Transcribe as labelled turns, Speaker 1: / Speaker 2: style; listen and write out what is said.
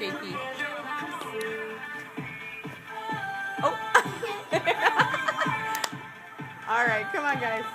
Speaker 1: JP. Oh. All right, come on, guys.